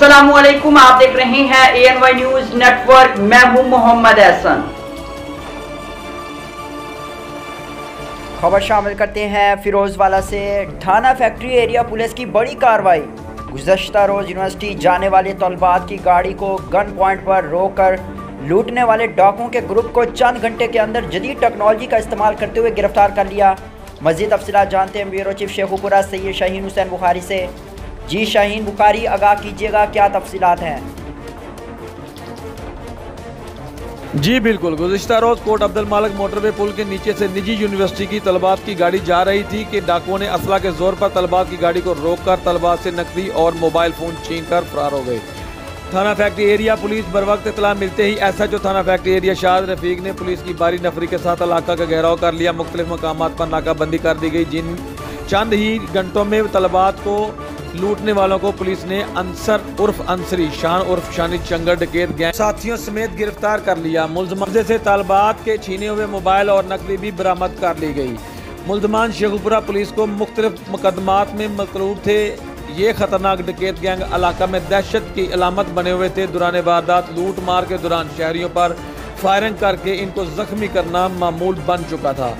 असलकुम आप देख रहे हैं A N Y news network मैं हूँ मोहम्मद एहसन। खबर शामिल करते हैं फिरोजवाला से। थाना फैक्ट्री एरिया पुलिस की बड़ी कार्रवाई। गुजशत रोज यूनिवर्सिटी जाने वाले तलबात की गाड़ी को गन पॉइंट पर रोककर लूटने वाले डाकुओं के ग्रुप को चंद घंटे के अंदर जदीद टेक्नोलॉजी का इस्तेमाल करते हुए गिरफ़्तार कर लिया। मजीद अफसला जानते हैं ब्यूरो चीफ शेखुपुरा सैद शाहीन हुसैन बुखारी से। जी शाहीन बुखारी, आगाह कीजिएगा, क्या तफसीलात हैं? जी, बिल्कुल। गुजशत रोज कोट अब्दुल मालिक मोटरवे पुल के नीचे से निजी यूनिवर्सिटी की तलबात की गाड़ी जा रही थी कि डाकुओं ने असला के ज़ोर पर तलबात की गाड़ी को रोककर तलबात से नकदी और मोबाइल फ़ोन छीन कर फरार हो गए। थाना फैक्ट्री एरिया पुलिस बर वक्त इतला मिलते ही एच ओ थाना फैक्ट्री एरिया शाद रफीक ने पुलिस की बारी नफरी के साथ इलाका का घेराव कर लिया। मुख्तलिफ़ मकाम पर नाकाबंदी कर दी गई, जिन चंद ही घंटों में तलबात को लूटने वालों को पुलिस ने अंसर उर्फ़ अंसरी, शान उर्फ़ शानी चंगर डकेत गैंग साथियों समेत गिरफ़्तार कर लिया। मुलजमान से तालबात के छीने हुए मोबाइल और नकली भी बरामद कर ली गई। मुलजमान शेखुपुरा पुलिस को मुख्तलिफ़ मुकदमात में मकरूब थे। ये खतरनाक डकेत गैंग इलाका में दहशत की अलामत बने हुए थे। दुरान वारदात लूट मार के दौरान शहरियों पर फायरिंग करके इनको जख्मी करना मामूल बन चुका था।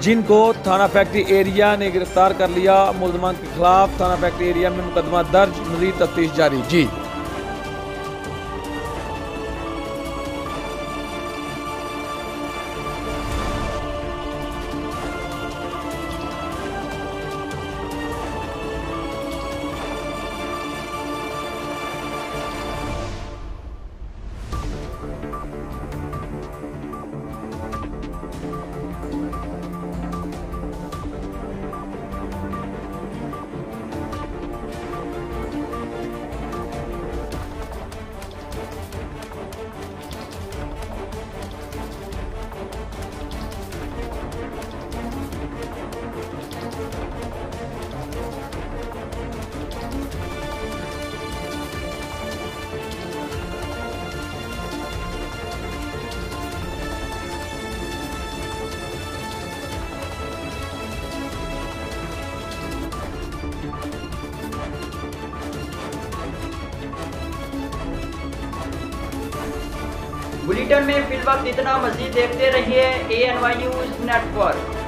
जिनको थाना फैक्ट्री एरिया ने गिरफ़्तार कर लिया, मुलजमान के खिलाफ थाना फैक्ट्री एरिया में मुकदमा दर्ज मजीद तफ्तीश जारी। जी। बुलेटिन में फ़िलहाल इतना मजीद देखते रहिए A N Y news network